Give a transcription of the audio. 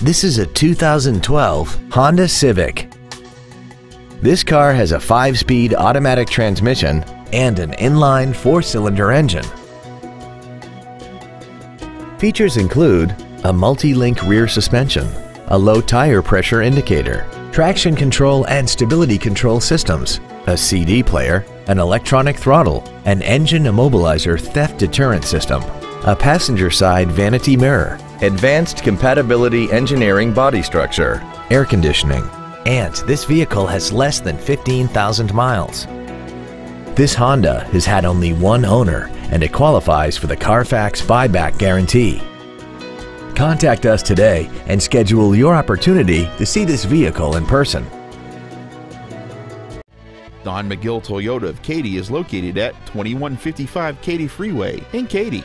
This is a 2012 Honda Civic. This car has a 5-speed automatic transmission and an inline 4-cylinder engine. Features include a multi-link rear suspension, a low tire pressure indicator, traction control and stability control systems, a CD player, an electronic throttle, an engine immobilizer theft deterrent system, a passenger side vanity mirror, advanced compatibility engineering body structure, air conditioning, and this vehicle has less than 15,000 miles. This Honda has had only one owner and it qualifies for the Carfax buyback guarantee. Contact us today and schedule your opportunity to see this vehicle in person. Don McGill Toyota of Katy is located at 2155 Katy Freeway in Katy.